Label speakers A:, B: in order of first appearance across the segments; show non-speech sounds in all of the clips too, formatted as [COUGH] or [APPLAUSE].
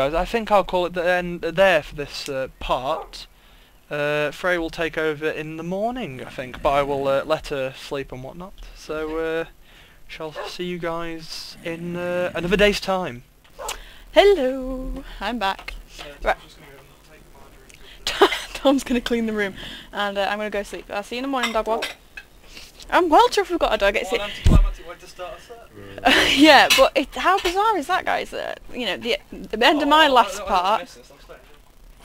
A: guys, I think I'll call it the end there for this uh, part. Uh, Frej will take over in the morning, I think, but I will uh, let her sleep and whatnot. So, uh, shall see you guys in uh, another day's time.
B: Hello, I'm back. Right. [LAUGHS] Tom's gonna clean the room, and uh, I'm gonna go sleep. I'll see you in the morning, dog walk. I'm well sure if we've got a dog. It's
A: What an anticlimactic way to start a set. [LAUGHS]
B: yeah, but it, how bizarre is that, guys? Uh, you know, the the end of my
A: Oh,
B: last part.
A: missed this, I'm staying.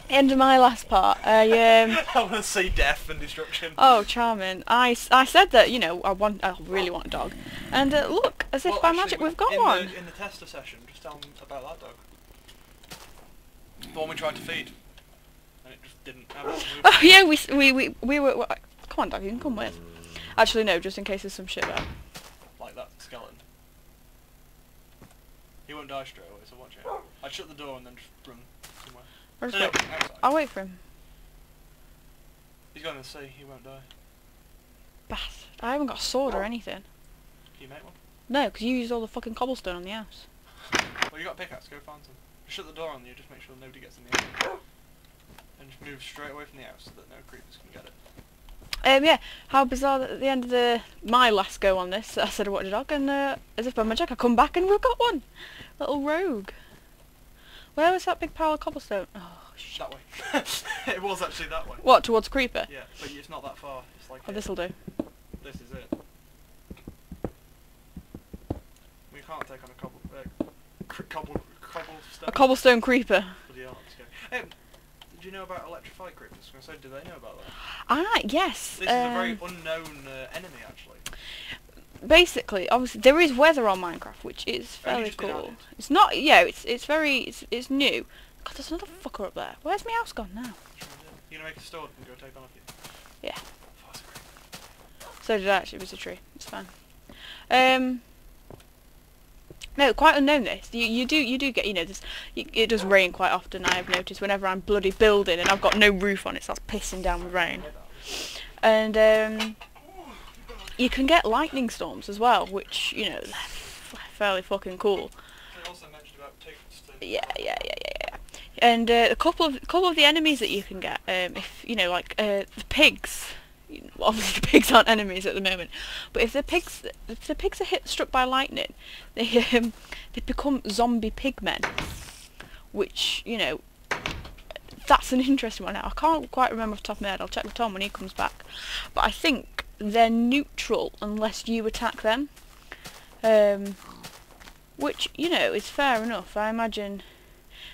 B: End of my last part. I um. [LAUGHS]
A: I want to see death and destruction.
B: Oh, charming. I, I said that, you know, I want, I really want a dog. And uh, look, as if
A: Well,
B: by
A: actually,
B: magic
A: we-
B: we've got
A: in
B: one.
A: The, in the tester session, just tell them about that dog. The one we tried to feed. And it just didn't. [LAUGHS]
B: Oh, yeah, we, we, we, we were, come on dog, you can come with. Actually, no, just in case there's some shit there.
A: Like that skeleton. Won't die straight away, so watch it. I'd shut the door and then just run somewhere.
B: Or
A: No,
B: just
A: no,
B: wait.
A: outside.
B: I'll wait for him.
A: He's going to sea, he won't die.
B: Bastard. I haven't got a sword or anything.
A: Can you make one?
B: No, because you used all the fucking cobblestone on the house. [LAUGHS]
A: Well, you got a pickaxe, go find some. Just Shut the door on you, just make sure nobody gets in the house. And just move straight away from the house so that no creepers can get it.
B: Um, yeah, how bizarre that at the end of the my last go on this, [LAUGHS] I said I wanted a dog, and uh, as if by magic, I come back and we've got one. Little rogue. Where was that big pile of cobblestone? Oh, shit.
A: That way. [LAUGHS] it was actually that way.
B: What, towards Creeper?
A: Yeah, but it's not that far. It's like
B: Oh, this'll do.
A: This is it. We can't take on a cobble, uh, cobble, cobblestone.
B: A cobblestone creeper.
A: Bloody hell, that's scary. Um, do you know about electrified creepers? I was gonna say, do they know about that?
B: Ah, yes.
A: This is a very
B: um,
A: unknown uh, enemy, actually.
B: Basically, obviously, there is weather on Minecraft, which is fairly cool. It's not, yeah, it's it's very, it's it's new. God, there's another fucker up there. Where's my house gone now?
A: You gonna make a store and go take on a few?
B: Yeah.
A: Oh.
B: So did I actually. It was a tree. It's fine. Um. No, quite unknown this. You you do you do get you know this. You, it does rain quite often. I have noticed whenever I'm bloody building and I've got no roof on it, starts pissing down with rain. And um, you can get lightning storms as well, which you know, fairly fucking cool.
A: They also mentioned about tungsten.
B: Yeah, yeah, yeah, yeah, yeah. And uh, a couple of couple of the enemies that you can get, um, if you know, like uh, the pigs. Obviously, [LAUGHS] the pigs aren't enemies at the moment, but if the pigs if the pigs are hit struck by lightning, they [LAUGHS] um, they become zombie pigmen, which you know. That's an interesting one. Now I can't quite remember off the top of my head. I'll check with Tom when he comes back. But I think they're neutral unless you attack them. Um, which you know is fair enough. I imagine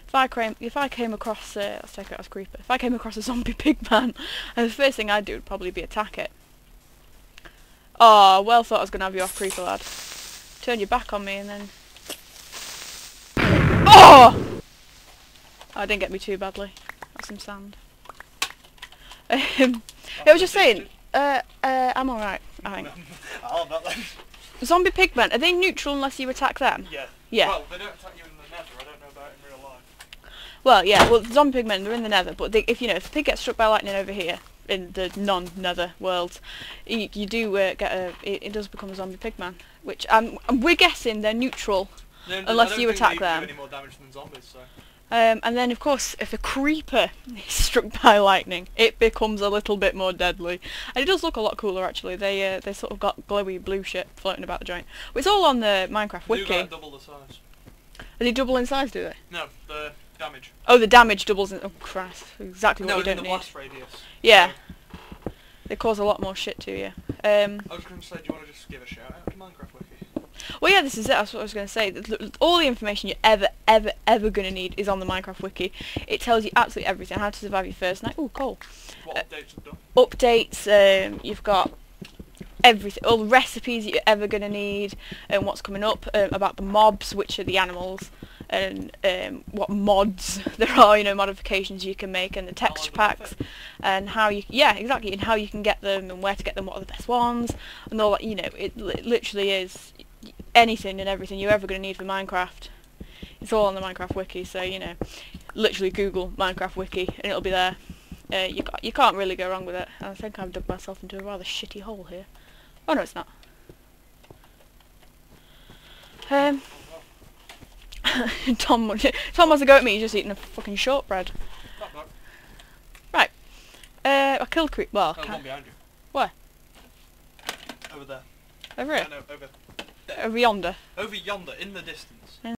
B: if I came if I came across let's take it as creeper. If I came across a zombie [LAUGHS] pig man, the first thing I'd do would probably be attack it. Oh, well thought I was gonna have you off creeper lad. Turn your back on me and then. Oh! I didn't get me too badly. That's some sand. [LAUGHS] Um, I was just saying. Uh, uh, I'm alright. I think. [LAUGHS]
A: not then.
B: Zombie pigmen are they neutral unless you attack them?
A: Yeah.
B: Yeah.
A: Well, they don't attack you in the nether. I don't know about in real life.
B: Well, yeah, well, zombie pigmen, they're in the nether, but they, if, you know, if a pig gets struck by lightning over here, in the non-nether world, you, you do uh, get a, it, it does become a zombie pigman, which, um, we're guessing they're neutral,
A: No,
B: Unless you attack
A: they
B: them.
A: Do any more damage than zombies, so.
B: Um, and then, of course, if a creeper [LAUGHS] is struck by lightning, it becomes a little bit more deadly. And it does look a lot cooler, actually. They, uh, they sort of got glowy blue shit floating about the joint. But it's all on the Minecraft
A: They do
B: wiki.
A: like double the size.
B: Are they double in size, do they?
A: No, the damage.
B: Oh, the damage doubles in... Oh, Christ. Exactly what
A: no,
B: you
A: in
B: don't
A: the
B: need.
A: blast radius.
B: Yeah.
A: So,
B: They cause a lot more shit to you. Um,
A: I was going to say, do you want to just give a shout out to Minecraft?
B: Well, yeah, this is it. That's what I was going to say. All the information you're ever, ever, ever going to need is on the Minecraft wiki. It tells you absolutely everything. How to survive your first night. Oh, coal.
A: What
B: Uh,
A: updates have done?
B: Updates. Um, you've got everything. All the recipes that you're ever going to need, and what's coming up um, about the mobs, which are the animals, and um, what mods [LAUGHS] there are. You know, modifications you can make, and the texture packs, and how you. Yeah, exactly, and how you can get them, and where to get them. What are the best ones, and all that. You know, it li- literally is anything and everything you're ever going to need for Minecraft. It's all on the Minecraft wiki, so you know, literally Google Minecraft wiki and it'll be there. Uh, you ca- you can't really go wrong with it. I think I've dug myself into a rather shitty hole here. Oh no, it's not. Um, [LAUGHS] Tom, [LAUGHS] Tom wants to go at me. He's just eating a fucking shortbread.
A: Knock.
B: Uh, I killed creep. Well,
A: Oh, one behind you.
B: Where?
A: Over there.
B: over here,
A: no, over.
B: Over yonder.
A: Over yonder, in the distance.